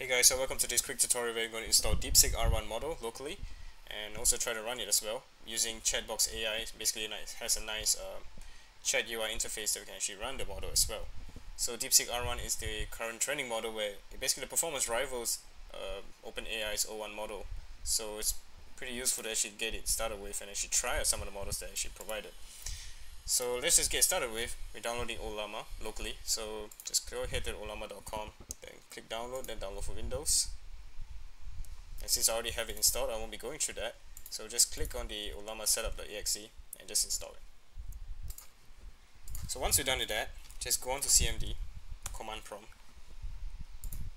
Hey guys, so welcome to this quick tutorial where we're going to install DeepSeek R1 model locally and also try to run it as well using Chatbox AI. Basically, it has a nice uh, chat UI interface that we can actually run the model as well. So DeepSeek R1 is the current trending model where basically the performance rivals uh, OpenAI's O1 model. So it's pretty useful to actually get it started with and actually try some of the models that actually provided. So let's just get started with, we're downloading Ollama locally. So just go ahead to ollama.com click download then download for Windows. And since I already have it installed I won't be going through that. So just click on the Ollama setup.exe and just install it. So once you're done with that just go on to CMD command prompt.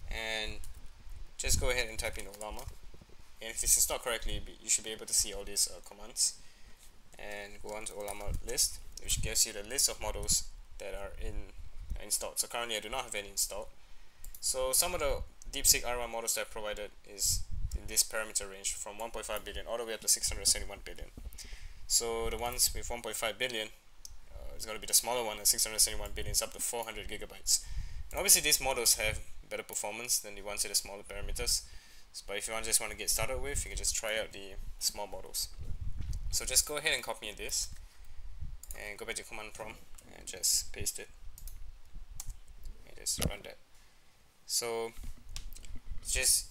And just go ahead and type in Ollama and if it's installed correctly you should be able to see all these uh, commands. And go on to Ollama list which gives you the list of models that are in installed. So currently I do not have any installed so some of the DeepSeek R1 models that I provided is in this parameter range from 1.5 billion all the way up to 671 billion. So the ones with 1.5 billion uh, is going to be the smaller one and 671 billion is up to 400 gigabytes. And obviously these models have better performance than the ones with the smaller parameters. But if you just want to get started with, you can just try out the small models. So just go ahead and copy this and go back to command prompt and just paste it and just run that so just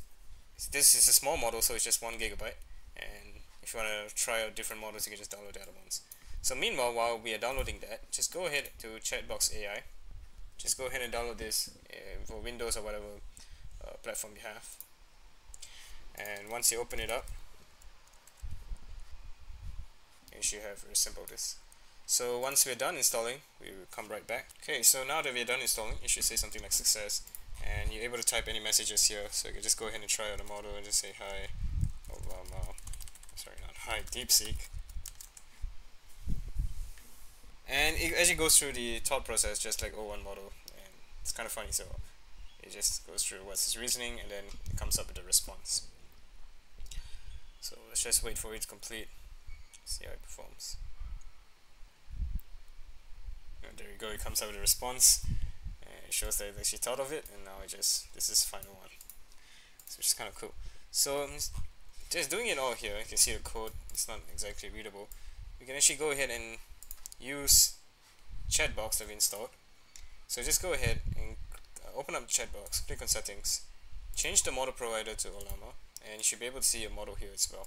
this is a small model so it's just one gigabyte. And if you want to try out different models you can just download the other ones. So meanwhile while we are downloading that just go ahead to chatbox AI just go ahead and download this uh, for Windows or whatever uh, platform you have. And once you open it up you should have reassembled this so once we're done installing we will come right back. Okay so now that we're done installing it should say something like success and you're able to type any messages here so you can just go ahead and try out a model and just say hi. Oh, Ollama sorry not hi DeepSeek. And it actually goes through the thought process just like O1 model and it's kind of funny so it just goes through what's its reasoning and then it comes up with a response. So let's just wait for it to complete. See how it performs. And there you go it comes up with a response it shows that she thought of it and now I just this is final one. So which is kind of cool. So um, just doing it all here you can see the code it's not exactly readable. We can actually go ahead and use chatbox that we installed. So just go ahead and open up the chatbox click on settings change the model provider to Ollama and you should be able to see your model here as well.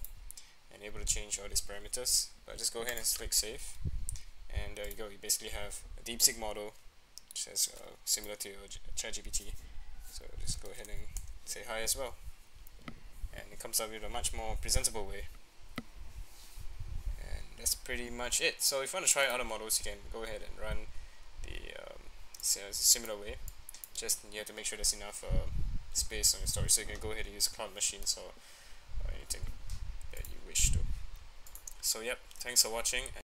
And able to change all these parameters. But just go ahead and click save and there you go you basically have a DeepSeek model which is uh, similar to ChatGPT. So just go ahead and say hi as well. And it comes out with a much more presentable way. And that's pretty much it. So if you want to try other models, you can go ahead and run the um, similar way. Just you have to make sure there's enough uh, space on your storage, so you can go ahead and use cloud machines or, or anything that you wish to. So yep, thanks for watching.